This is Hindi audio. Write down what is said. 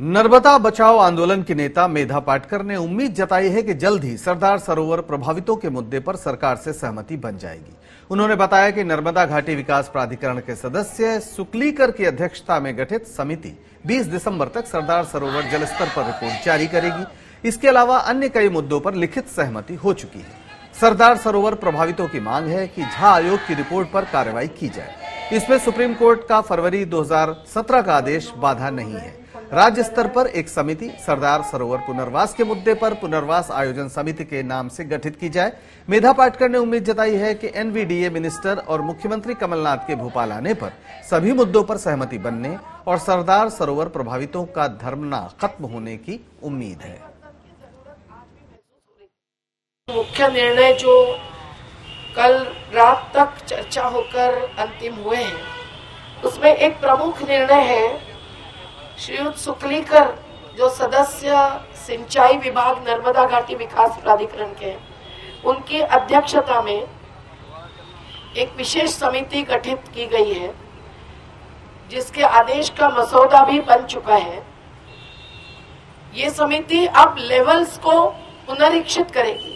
नर्मदा बचाओ आंदोलन के नेता मेधा पाटकर ने उम्मीद जताई है कि जल्द ही सरदार सरोवर प्रभावितों के मुद्दे पर सरकार से सहमति बन जाएगी। उन्होंने बताया कि नर्मदा घाटी विकास प्राधिकरण के सदस्य सुकलीकर की अध्यक्षता में गठित समिति 20 दिसंबर तक सरदार सरोवर जलस्तर पर रिपोर्ट जारी करेगी। इसके अलावा अन्य कई मुद्दों पर लिखित सहमति हो चुकी है। सरदार सरोवर प्रभावितों की मांग है कि झा आयोग की रिपोर्ट पर कार्रवाई की जाए। इसमें सुप्रीम कोर्ट का फरवरी 2017 का आदेश बाधा नहीं है। राज्य स्तर पर एक समिति, सरदार सरोवर पुनर्वास के मुद्दे पर पुनर्वास आयोजन समिति के नाम से गठित की जाए। मेधा पाटकर ने उम्मीद जताई है कि एनवीडीए मिनिस्टर और मुख्यमंत्री कमलनाथ के भोपाल आने पर सभी मुद्दों पर सहमति बनने और सरदार सरोवर प्रभावितों का धर्मना खत्म होने की उम्मीद है। मुख्य निर्णय जो कल रात तक चर्चा होकर अंतिम हुए हैं, उसमें एक प्रमुख निर्णय है श्रीयुक्त सुकलीकर, जो सदस्य सिंचाई विभाग नर्मदा घाटी विकास प्राधिकरण के उनकी अध्यक्षता में एक विशेष समिति गठित की गई है, जिसके आदेश का मसौदा भी बन चुका है। ये समिति अब लेवल्स को पुनरीक्षित करेगी।